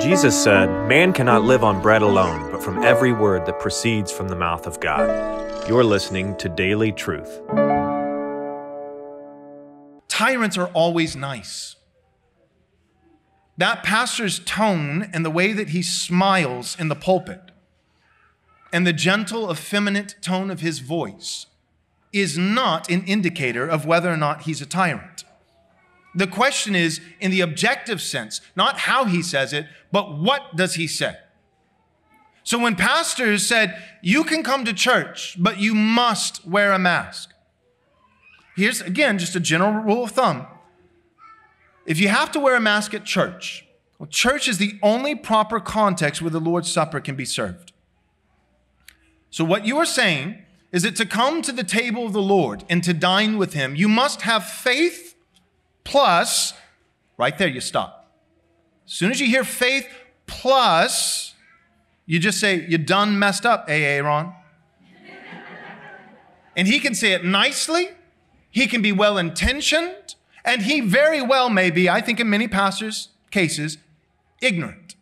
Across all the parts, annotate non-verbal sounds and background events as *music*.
Jesus said, Man cannot live on bread alone, but from every word that proceeds from the mouth of God. You're listening to Daily Truth. Tyrants are always nice. That pastor's tone and the way that he smiles in the pulpit and the gentle, effeminate tone of his voice is not an indicator of whether or not he's a tyrant. The question is in the objective sense, not how he says it, but what does he say? So when pastors said, you can come to church, but you must wear a mask. Here's again just a general rule of thumb. If you have to wear a mask at church, well, church is the only proper context where the Lord's Supper can be served. So what you are saying is that to come to the table of the Lord and to dine with him, you must have faith plus, right there, you stop. As soon as you hear faith plus, you just say, You done messed up, AA Ron. *laughs* and he can say it nicely, he can be well intentioned, and he very well may be, I think in many pastors' cases, ignorant.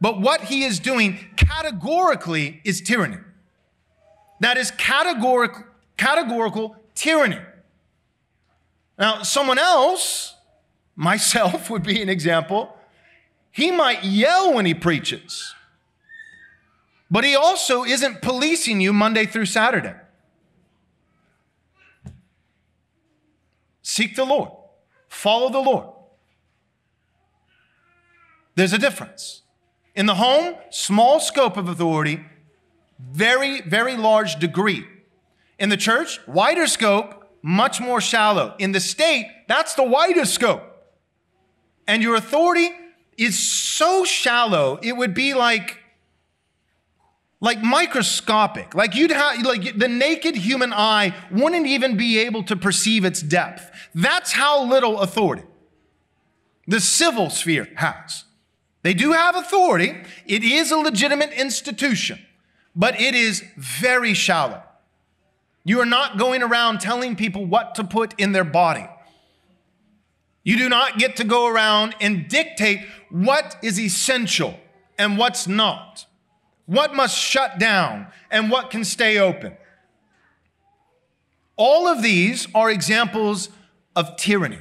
But what he is doing categorically is tyranny. That is categorical, categorical tyranny. Now, someone else, myself *laughs* would be an example, he might yell when he preaches, but he also isn't policing you Monday through Saturday. Seek the Lord, follow the Lord. There's a difference. In the home, small scope of authority, very, very large degree. In the church, wider scope, much more shallow. In the state, that's the widest scope. And your authority is so shallow, it would be like like microscopic. Like you'd have like the naked human eye wouldn't even be able to perceive its depth. That's how little authority the civil sphere has. They do have authority. It is a legitimate institution, but it is very shallow. You are not going around telling people what to put in their body. You do not get to go around and dictate what is essential and what's not, what must shut down and what can stay open. All of these are examples of tyranny.